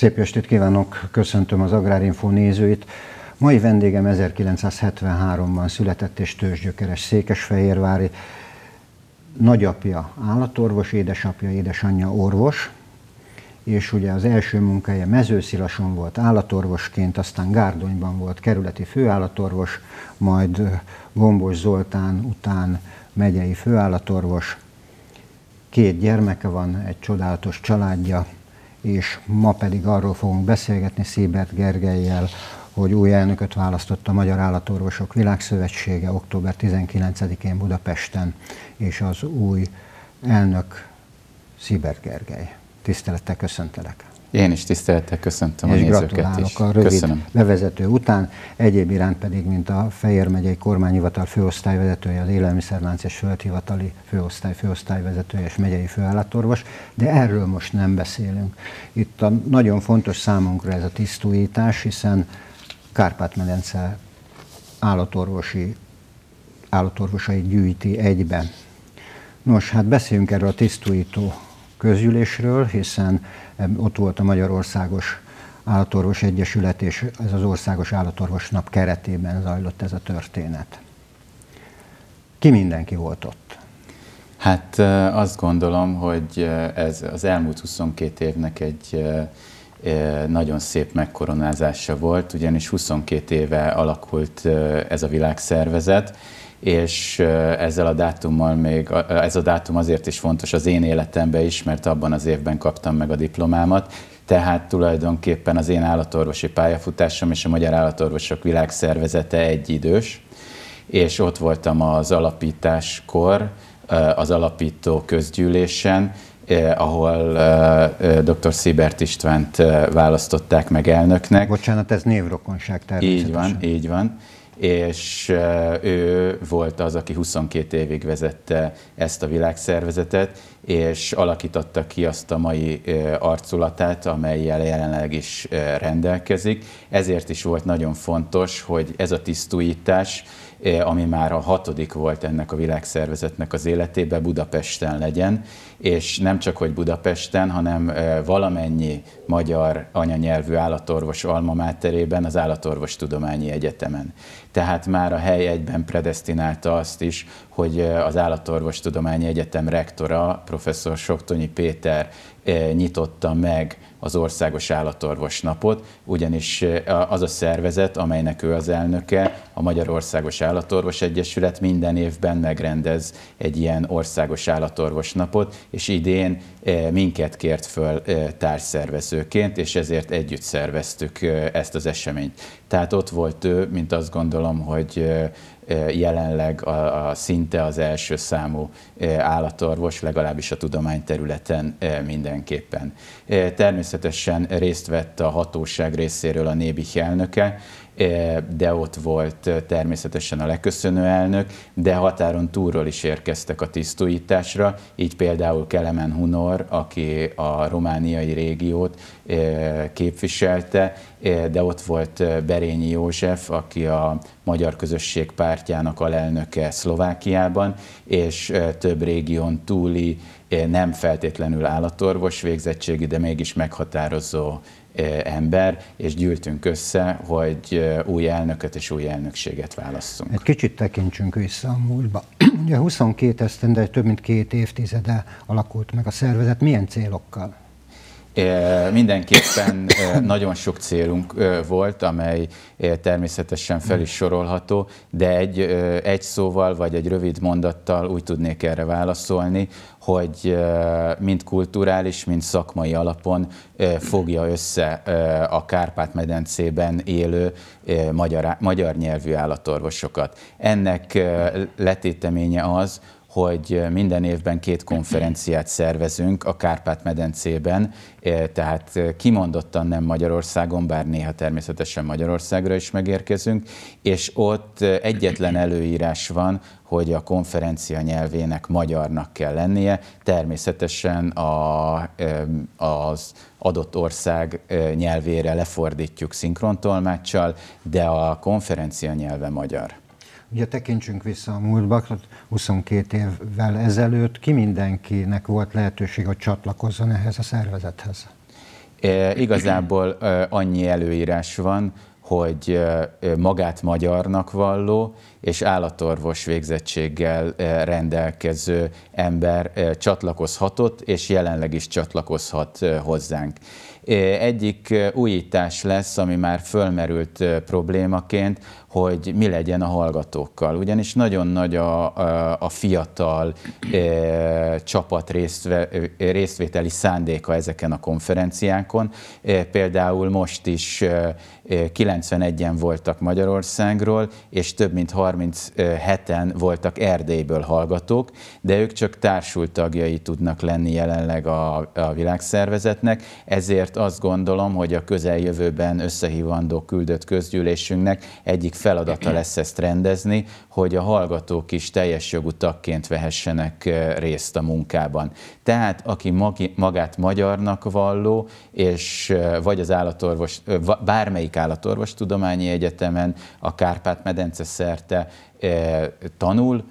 Szép estét kívánok, köszöntöm az Agrárinfo nézőit. Mai vendégem 1973-ban született és tőzsgyökeres Székesfehérvári. Nagyapja állatorvos, édesapja, édesanyja orvos, és ugye az első munkája Mezőszilason volt állatorvosként, aztán Gárdonyban volt kerületi főállatorvos, majd Gombos Zoltán után megyei főállatorvos. Két gyermeke van, egy csodálatos családja, és ma pedig arról fogunk beszélgetni Szébert Gergelyel, hogy új elnököt választott a Magyar Állatorvosok Világszövetsége október 19-én Budapesten, és az új elnök Szibert Gergely. Tisztelettel köszöntelek. Én is tisztelettel köszöntöm és a nézőket is. a rövid Köszönöm. bevezető után. Egyéb iránt pedig, mint a Fejér megyei kormányhivatal főosztályvezetője, az élelmiszerlánc és földhivatali főosztály főosztályvezetője és megyei főállatorvos, de erről most nem beszélünk. Itt a nagyon fontos számunkra ez a tisztújítás, hiszen Kárpát-medence állatorvosi állatorvosai gyűjti egybe. Nos, hát beszéljünk erről a tisztújító közgyűlésről, hiszen ott volt a Magyarországos Állatorvos Egyesület, és ez az Országos Állatorvos Nap keretében zajlott ez a történet. Ki mindenki volt ott? Hát azt gondolom, hogy ez az elmúlt 22 évnek egy nagyon szép megkoronázása volt, ugyanis 22 éve alakult ez a világszervezet, és ezzel a dátummal még, ez a dátum azért is fontos az én életemben is, mert abban az évben kaptam meg a diplomámat, tehát tulajdonképpen az én állatorvosi pályafutásom és a Magyar Állatorvosok Világszervezete egyidős, és ott voltam az alapításkor, az alapító közgyűlésen, ahol dr. Szibert Istvánt választották meg elnöknek. Bocsánat, ez névrokonság természetesen. Így van, így van és ő volt az, aki 22 évig vezette ezt a világszervezetet, és alakította ki azt a mai arculatát, amelyel jelenleg is rendelkezik. Ezért is volt nagyon fontos, hogy ez a tisztújítás, ami már a hatodik volt ennek a világszervezetnek az életében, Budapesten legyen, és nem csak, hogy Budapesten, hanem valamennyi magyar anyanyelvű állatorvos alma az Állatorvos Tudományi Egyetemen. Tehát már a hely egyben predestinálta azt is, hogy az Állatorvos Tudományi Egyetem rektora, professzor Soktonyi Péter nyitotta meg az Országos Állatorvos Napot, ugyanis az a szervezet, amelynek ő az elnöke, a Magyarországos Állatorvos Egyesület minden évben megrendez egy ilyen Országos Állatorvos Napot, és idén minket kért föl társszervezőként, és ezért együtt szerveztük ezt az eseményt. Tehát ott volt ő, mint azt gondolom, hogy jelenleg a, a szinte az első számú állatorvos, legalábbis a tudományterületen mindenképpen. Természetesen részt vett a hatóság részéről a Nébih elnöke, de ott volt természetesen a leköszönő elnök, de határon túlról is érkeztek a tisztújításra, így például Kelemen Hunor, aki a romániai régiót képviselte, de ott volt Berényi József, aki a Magyar Közösség pártjának alelnöke Szlovákiában, és több régión túli nem feltétlenül állatorvos végzettségi, de mégis meghatározó ember, és gyűltünk össze, hogy új elnököt és új elnökséget válasszunk. Egy kicsit tekintsünk vissza a múltba. Ugye 22 esztendel, több mint két évtizede alakult meg a szervezet. Milyen célokkal? Mindenképpen nagyon sok célunk volt, amely természetesen fel is sorolható, de egy, egy szóval vagy egy rövid mondattal úgy tudnék erre válaszolni, hogy mind kulturális, mind szakmai alapon fogja össze a Kárpát-medencében élő magyar, magyar nyelvű állatorvosokat. Ennek letéteménye az, hogy minden évben két konferenciát szervezünk a Kárpát-medencében, tehát kimondottan nem Magyarországon, bár néha természetesen Magyarországra is megérkezünk, és ott egyetlen előírás van, hogy a konferencia nyelvének magyarnak kell lennie, természetesen a, az adott ország nyelvére lefordítjuk szinkrontolmáccsal, de a konferencia nyelve magyar. Ugye tekintsünk vissza a múltba, 22 évvel ezelőtt ki mindenkinek volt lehetőség, hogy csatlakozzon ehhez a szervezethez? Igazából annyi előírás van, hogy magát magyarnak valló és állatorvos végzettséggel rendelkező ember csatlakozhatott, és jelenleg is csatlakozhat hozzánk. Egyik újítás lesz, ami már fölmerült problémaként, hogy mi legyen a hallgatókkal. Ugyanis nagyon nagy a, a, a fiatal e, csapat részve, részvételi szándéka ezeken a konferenciákon. E, például most is e, 91-en voltak Magyarországról, és több mint 37-en voltak Erdélyből hallgatók, de ők csak társult tagjai tudnak lenni jelenleg a, a világszervezetnek, ezért azt gondolom, hogy a közeljövőben összehívandó küldött közgyűlésünknek egyik feladata lesz ezt rendezni, hogy a hallgatók is teljes jogú tagként vehessenek eh, részt a munkában. Tehát aki magát magyarnak valló, és vagy az állatorvos, bármelyik állatorvos tudományi egyetemen a Kárpát-medence szerte tanul,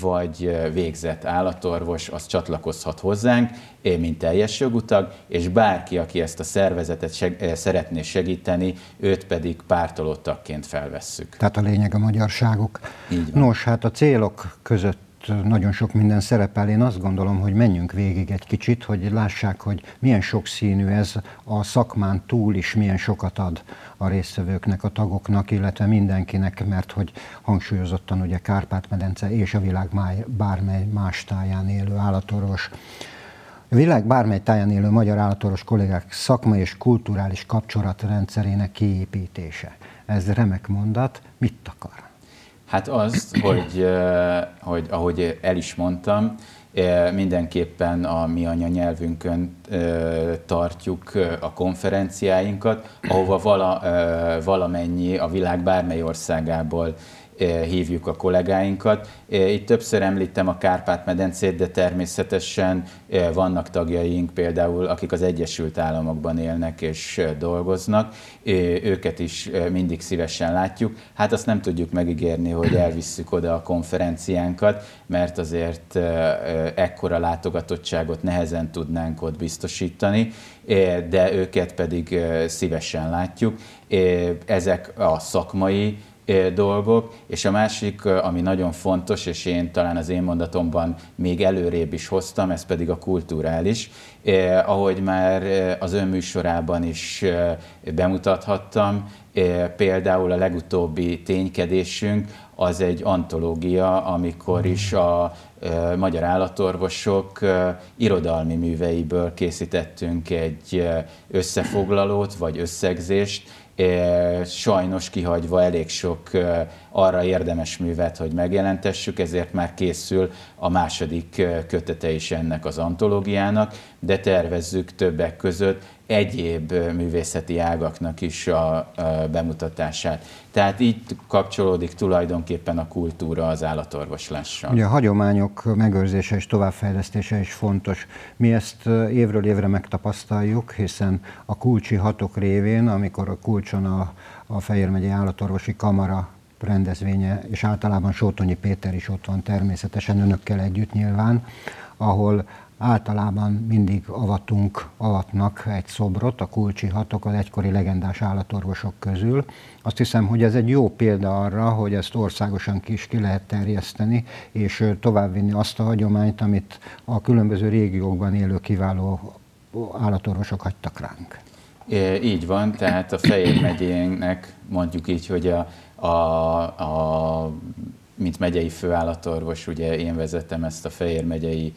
vagy végzett állatorvos, az csatlakozhat hozzánk, mint teljes jogutag, és bárki, aki ezt a szervezetet seg- szeretné segíteni, őt pedig pártolótagként felvesszük. Tehát a lényeg a magyarságuk. Így van. Nos, hát a célok között nagyon sok minden szerepel. Én azt gondolom, hogy menjünk végig egy kicsit, hogy lássák, hogy milyen sokszínű ez a szakmán túl is, milyen sokat ad a résztvevőknek, a tagoknak, illetve mindenkinek, mert hogy hangsúlyozottan ugye Kárpát-medence és a világ bármely más táján élő állatorvos a világ bármely táján élő magyar állatorvos kollégák szakmai és kulturális kapcsolatrendszerének kiépítése. Ez remek mondat. Mit akar? Hát az, hogy, hogy ahogy el is mondtam, mindenképpen a mi anyanyelvünkön tartjuk a konferenciáinkat, ahova vala, valamennyi a világ bármely országából hívjuk a kollégáinkat. Itt többször említem a Kárpát-medencét, de természetesen vannak tagjaink például, akik az Egyesült Államokban élnek és dolgoznak. Őket is mindig szívesen látjuk. Hát azt nem tudjuk megígérni, hogy elvisszük oda a konferenciánkat, mert azért ekkora látogatottságot nehezen tudnánk ott biztosítani, de őket pedig szívesen látjuk. Ezek a szakmai dolgok, és a másik, ami nagyon fontos, és én talán az én mondatomban még előrébb is hoztam, ez pedig a kulturális. Eh, ahogy már az ön műsorában is bemutathattam, például a legutóbbi ténykedésünk az egy antológia, amikor is a magyar állatorvosok irodalmi műveiből készítettünk egy összefoglalót vagy összegzést, sajnos kihagyva elég sok arra érdemes művet, hogy megjelentessük, ezért már készül a második kötete is ennek az antológiának, de tervezzük többek között egyéb művészeti ágaknak is a bemutatását. Tehát így kapcsolódik tulajdonképpen a kultúra az állatorvoslással. Ugye a hagyományok megőrzése és továbbfejlesztése is fontos. Mi ezt évről évre megtapasztaljuk, hiszen a kulcsi hatok révén, amikor a kulcson a, a Fejér megyei állatorvosi kamara rendezvénye, és általában Sótonyi Péter is ott van természetesen önökkel együtt nyilván, ahol általában mindig avatunk, avatnak egy szobrot, a kulcsi hatok az egykori legendás állatorvosok közül. Azt hiszem, hogy ez egy jó példa arra, hogy ezt országosan is ki lehet terjeszteni, és továbbvinni azt a hagyományt, amit a különböző régiókban élő kiváló állatorvosok hagytak ránk. É, így van, tehát a Fejér megyének mondjuk így, hogy a, a, a mint megyei főállatorvos, ugye én vezetem ezt a Fejér megyei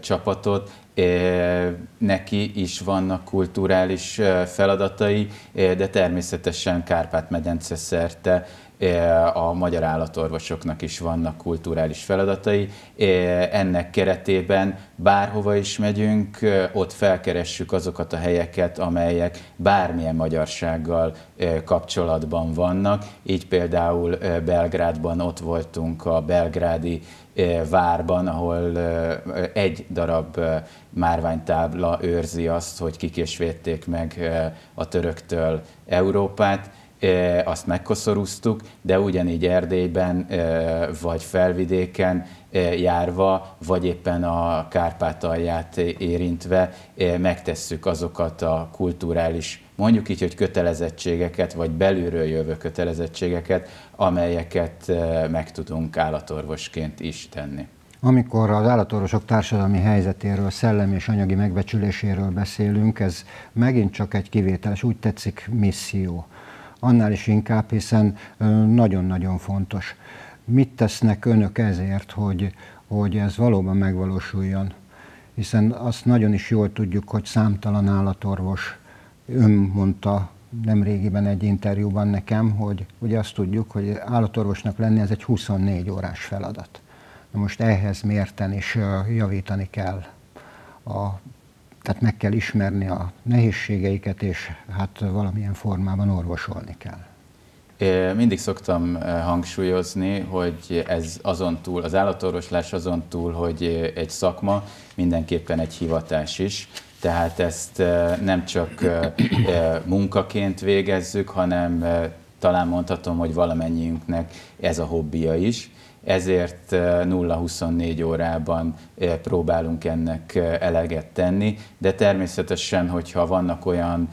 csapatot, neki is vannak kulturális feladatai, de természetesen Kárpát-medence szerte a magyar állatorvosoknak is vannak kulturális feladatai. Ennek keretében bárhova is megyünk, ott felkeressük azokat a helyeket, amelyek bármilyen magyarsággal kapcsolatban vannak. Így például Belgrádban ott voltunk a belgrádi várban, ahol egy darab márványtábla őrzi azt, hogy kik is védték meg a töröktől Európát azt megkoszorúztuk, de ugyanígy Erdélyben vagy felvidéken járva, vagy éppen a Kárpátalját érintve megtesszük azokat a kulturális, mondjuk így, hogy kötelezettségeket, vagy belülről jövő kötelezettségeket, amelyeket meg tudunk állatorvosként is tenni. Amikor az állatorvosok társadalmi helyzetéről, szellemi és anyagi megbecsüléséről beszélünk, ez megint csak egy kivételes, úgy tetszik misszió. Annál is inkább, hiszen nagyon-nagyon fontos. Mit tesznek önök ezért, hogy, hogy ez valóban megvalósuljon? Hiszen azt nagyon is jól tudjuk, hogy számtalan állatorvos, ön mondta nem régiben egy interjúban nekem, hogy ugye azt tudjuk, hogy állatorvosnak lenni ez egy 24 órás feladat. Na most ehhez mérten is javítani kell a tehát meg kell ismerni a nehézségeiket, és hát valamilyen formában orvosolni kell. Mindig szoktam hangsúlyozni, hogy ez azon túl, az állatorvoslás azon túl, hogy egy szakma, mindenképpen egy hivatás is. Tehát ezt nem csak munkaként végezzük, hanem talán mondhatom, hogy valamennyiünknek ez a hobbija is ezért 0-24 órában próbálunk ennek eleget tenni, de természetesen, hogyha vannak olyan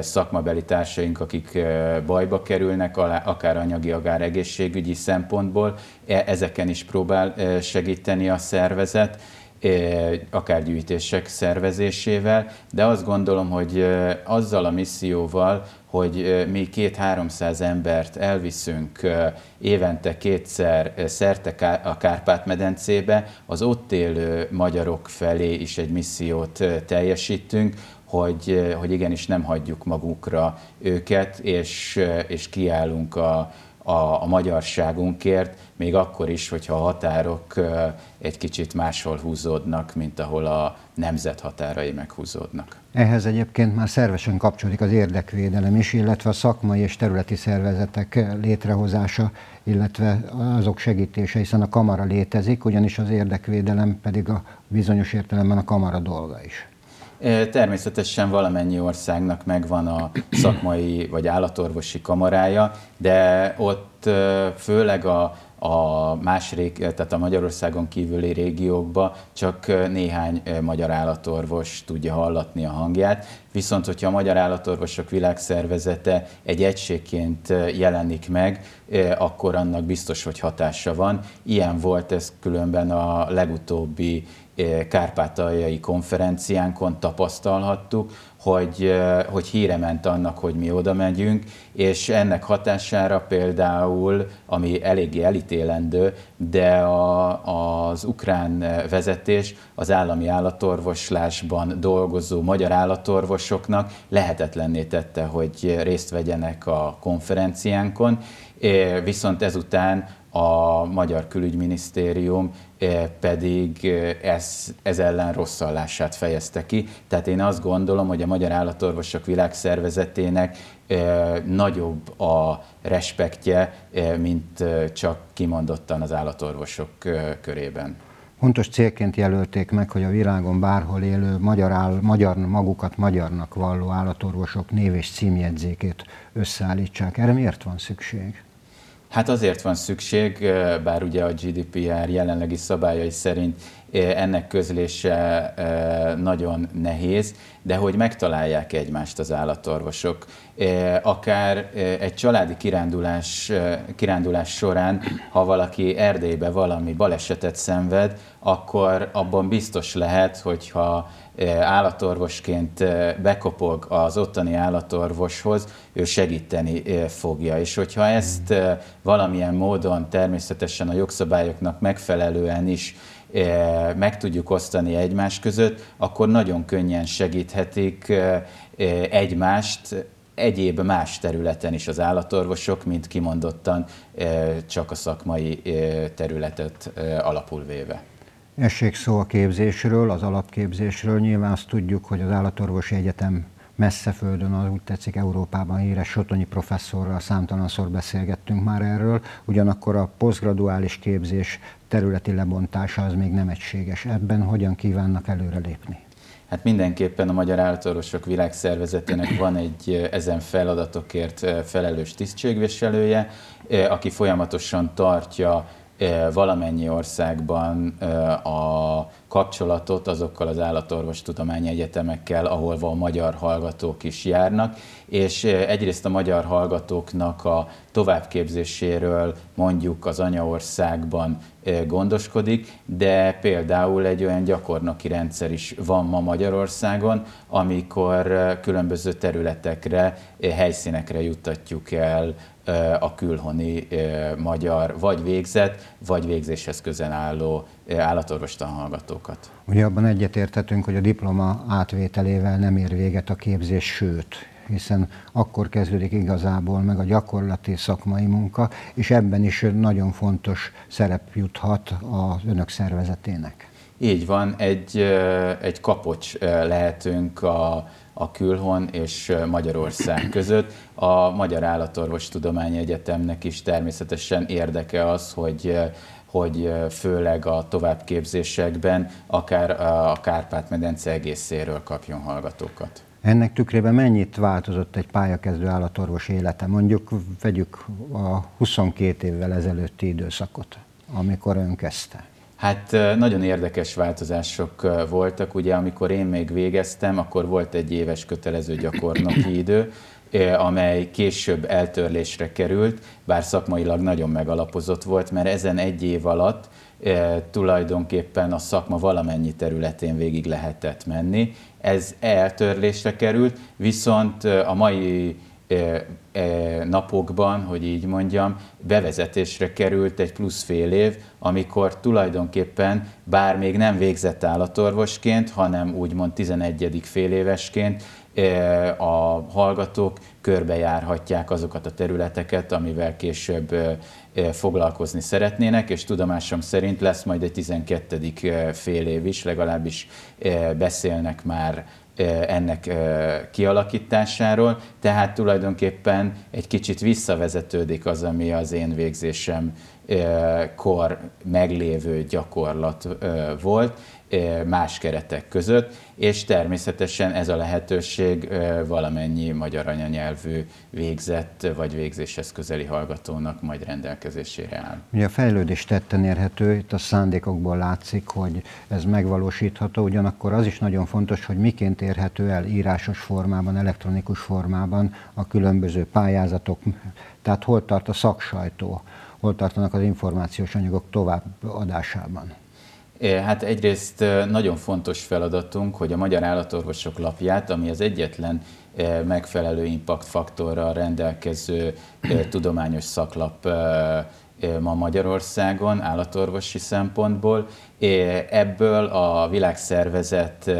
szakmabeli társaink, akik bajba kerülnek, akár anyagi, akár egészségügyi szempontból, e, ezeken is próbál segíteni a szervezet, akár gyűjtések szervezésével, de azt gondolom, hogy azzal a misszióval, hogy mi két-háromszáz embert elviszünk évente kétszer szerte a Kárpát-medencébe, az ott élő magyarok felé is egy missziót teljesítünk, hogy, hogy igenis nem hagyjuk magukra őket, és, és kiállunk a, a, a magyarságunkért, még akkor is, hogyha a határok egy kicsit máshol húzódnak, mint ahol a nemzet határai meghúzódnak. Ehhez egyébként már szervesen kapcsolódik az érdekvédelem is, illetve a szakmai és területi szervezetek létrehozása, illetve azok segítése, hiszen a kamara létezik, ugyanis az érdekvédelem pedig a bizonyos értelemben a kamara dolga is. Természetesen valamennyi országnak megvan a szakmai vagy állatorvosi kamarája, de ott főleg a, a más rég, tehát a Magyarországon kívüli régiókba csak néhány magyar állatorvos tudja hallatni a hangját. Viszont, hogyha a Magyar Állatorvosok Világszervezete egy egységként jelenik meg, akkor annak biztos, hogy hatása van. Ilyen volt ez különben a legutóbbi kárpátaljai konferenciánkon tapasztalhattuk, hogy, hogy híre ment annak, hogy mi oda megyünk, és ennek hatására például, ami eléggé elítélendő, de a, az ukrán vezetés az állami állatorvoslásban dolgozó magyar állatorvosoknak lehetetlenné tette, hogy részt vegyenek a konferenciánkon, viszont ezután a Magyar Külügyminisztérium eh, pedig eh, ez, ez ellen rosszallását fejezte ki. Tehát én azt gondolom, hogy a Magyar Állatorvosok Világszervezetének eh, nagyobb a respektje, mint csak kimondottan az állatorvosok körében. Fontos célként jelölték meg, hogy a világon bárhol élő magyar, áll, magyar magukat magyarnak valló állatorvosok név és címjegyzékét összeállítsák. Erre miért van szükség? Hát azért van szükség, bár ugye a GDPR jelenlegi szabályai szerint ennek közlése nagyon nehéz, de hogy megtalálják egymást az állatorvosok. Akár egy családi kirándulás, kirándulás során, ha valaki Erdélybe valami balesetet szenved, akkor abban biztos lehet, hogyha állatorvosként bekopog az ottani állatorvoshoz, ő segíteni fogja. És hogyha ezt valamilyen módon természetesen a jogszabályoknak megfelelően is meg tudjuk osztani egymás között, akkor nagyon könnyen segíthetik egymást egyéb más területen is az állatorvosok, mint kimondottan csak a szakmai területet alapul véve. Essék szó a képzésről, az alapképzésről. Nyilván azt tudjuk, hogy az Állatorvosi Egyetem messze földön, az úgy tetszik Európában híres Sotonyi professzorral számtalanszor beszélgettünk már erről, ugyanakkor a posztgraduális képzés területi lebontása az még nem egységes. Ebben hogyan kívánnak előrelépni? Hát mindenképpen a Magyar Állatorvosok Világszervezetének van egy ezen feladatokért felelős tisztségviselője, aki folyamatosan tartja valamennyi országban a kapcsolatot azokkal az állatorvostudományi egyetemekkel, ahol van magyar hallgatók is járnak, és egyrészt a magyar hallgatóknak a továbbképzéséről mondjuk az anyaországban gondoskodik, de például egy olyan gyakornoki rendszer is van ma Magyarországon, amikor különböző területekre, helyszínekre juttatjuk el a külhoni magyar vagy végzett, vagy végzéshez közel álló állatorvostan hallgatókat. Ugye abban egyetérthetünk, hogy a diploma átvételével nem ér véget a képzés, sőt, hiszen akkor kezdődik igazából meg a gyakorlati szakmai munka, és ebben is nagyon fontos szerep juthat az önök szervezetének. Így van, egy, egy kapocs lehetünk a, a Külhon és Magyarország között. A Magyar Állatorvos Tudományi Egyetemnek is természetesen érdeke az, hogy hogy főleg a továbbképzésekben akár a Kárpát-medence egészéről kapjon hallgatókat. Ennek tükrében mennyit változott egy pályakezdő állatorvos élete? Mondjuk vegyük a 22 évvel ezelőtti időszakot, amikor ön kezdte. Hát nagyon érdekes változások voltak. Ugye amikor én még végeztem, akkor volt egy éves kötelező gyakornoki idő, amely később eltörlésre került, bár szakmailag nagyon megalapozott volt, mert ezen egy év alatt tulajdonképpen a szakma valamennyi területén végig lehetett menni. Ez eltörlésre került, viszont a mai napokban, hogy így mondjam, bevezetésre került egy plusz fél év, amikor tulajdonképpen bár még nem végzett állatorvosként, hanem úgymond 11. fél évesként a hallgatók körbejárhatják azokat a területeket, amivel később foglalkozni szeretnének, és tudomásom szerint lesz majd egy 12. fél év is, legalábbis beszélnek már ennek kialakításáról, tehát tulajdonképpen egy kicsit visszavezetődik az, ami az én végzésem kor meglévő gyakorlat volt, más keretek között, és természetesen ez a lehetőség valamennyi magyar anyanyelvű végzett vagy végzéshez közeli hallgatónak majd rendelkezésére áll. Ugye a fejlődés tetten érhető, itt a szándékokból látszik, hogy ez megvalósítható, ugyanakkor az is nagyon fontos, hogy miként érhető el írásos formában, elektronikus formában a különböző pályázatok, tehát hol tart a szaksajtó, hol tartanak az információs anyagok továbbadásában. Hát egyrészt nagyon fontos feladatunk, hogy a Magyar Állatorvosok lapját, ami az egyetlen megfelelő impactfaktorral rendelkező tudományos szaklap ma Magyarországon állatorvosi szempontból. Ebből a világszervezet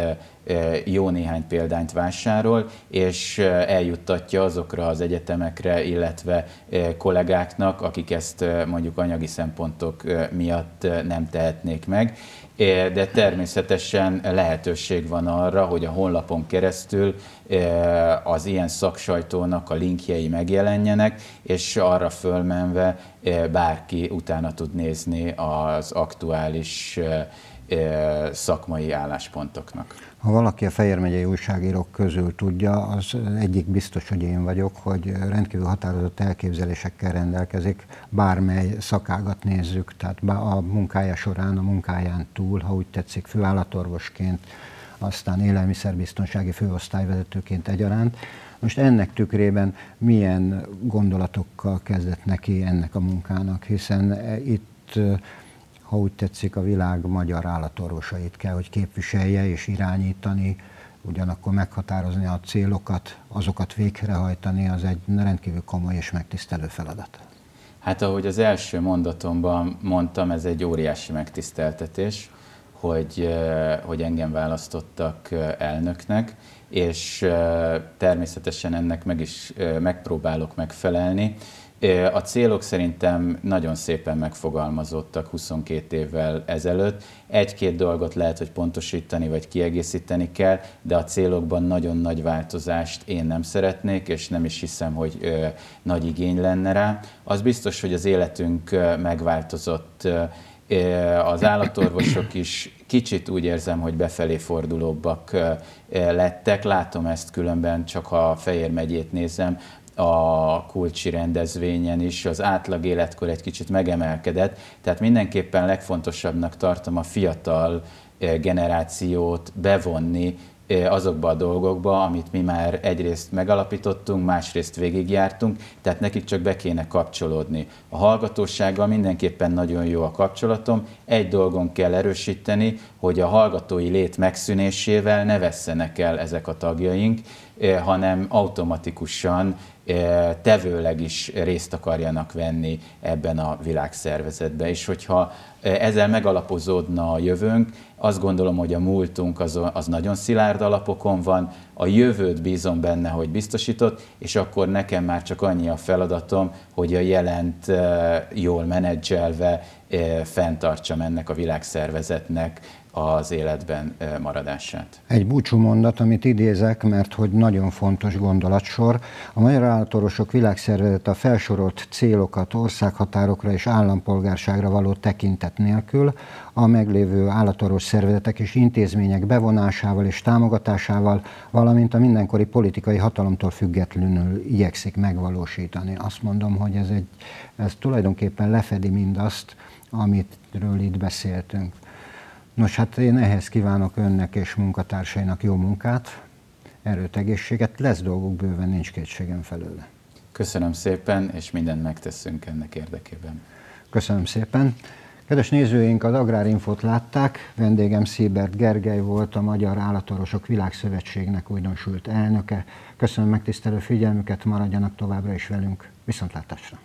jó néhány példányt vásárol, és eljuttatja azokra az egyetemekre, illetve kollégáknak, akik ezt mondjuk anyagi szempontok miatt nem tehetnék meg de természetesen lehetőség van arra, hogy a honlapon keresztül az ilyen szaksajtónak a linkjei megjelenjenek, és arra fölmenve bárki utána tud nézni az aktuális szakmai álláspontoknak. Ha valaki a Fejér megyei újságírók közül tudja, az egyik biztos, hogy én vagyok, hogy rendkívül határozott elképzelésekkel rendelkezik, bármely szakágat nézzük, tehát a munkája során, a munkáján túl, ha úgy tetszik, főállatorvosként, aztán élelmiszerbiztonsági főosztályvezetőként egyaránt. Most ennek tükrében milyen gondolatokkal kezdett neki ennek a munkának, hiszen itt ha úgy tetszik, a világ magyar állatorvosait kell, hogy képviselje és irányítani, ugyanakkor meghatározni a célokat, azokat végrehajtani, az egy rendkívül komoly és megtisztelő feladat. Hát ahogy az első mondatomban mondtam, ez egy óriási megtiszteltetés, hogy, eh, hogy engem választottak eh, elnöknek, és eh, természetesen ennek meg is megpróbálok megfelelni. A célok szerintem nagyon szépen megfogalmazottak 22 évvel ezelőtt. Egy-két dolgot lehet, hogy pontosítani vagy kiegészíteni kell, de a célokban nagyon nagy változást én nem szeretnék, és nem is hiszem, hogy nagy igény lenne rá. Az biztos, hogy az életünk megváltozott Az állatorvosok is kicsit úgy érzem, hogy befelé fordulóbbak lettek. Látom ezt különben, csak ha Fejér megyét nézem, a kulcsi rendezvényen is az átlag életkor egy kicsit megemelkedett, tehát mindenképpen legfontosabbnak tartom a fiatal generációt bevonni azokba a dolgokba, amit mi már egyrészt megalapítottunk, másrészt végigjártunk, tehát nekik csak be kéne kapcsolódni. A hallgatósággal mindenképpen nagyon jó a kapcsolatom. Egy dolgon kell erősíteni, hogy a hallgatói lét megszűnésével ne vesszenek el ezek a tagjaink, hanem automatikusan tevőleg is részt akarjanak venni ebben a világszervezetben. És hogyha ezzel megalapozódna a jövőnk, azt gondolom, hogy a múltunk az, az nagyon szilárd alapokon van, a jövőt bízom benne, hogy biztosított, és akkor nekem már csak annyi a feladatom, hogy a jelent jól menedzselve fenntartsam ennek a világszervezetnek az életben maradását. Egy búcsú mondat, amit idézek, mert hogy nagyon fontos gondolatsor. A Magyar Állatorvosok Világszervezet a felsorolt célokat országhatárokra és állampolgárságra való tekintet nélkül a meglévő állatorvos szervezetek és intézmények bevonásával és támogatásával, valamint a mindenkori politikai hatalomtól függetlenül igyekszik megvalósítani. Azt mondom, hogy ez, egy, ez tulajdonképpen lefedi mindazt, amitről itt beszéltünk. Nos, hát én ehhez kívánok önnek és munkatársainak jó munkát, erőt, egészséget. Lesz dolguk bőven, nincs kétségem felőle. Köszönöm szépen, és mindent megteszünk ennek érdekében. Köszönöm szépen. Kedves nézőink, az Agrárinfot látták. Vendégem Szibert Gergely volt, a Magyar Állatorvosok Világszövetségnek újdonsült elnöke. Köszönöm megtisztelő figyelmüket, maradjanak továbbra is velünk. Viszontlátásra!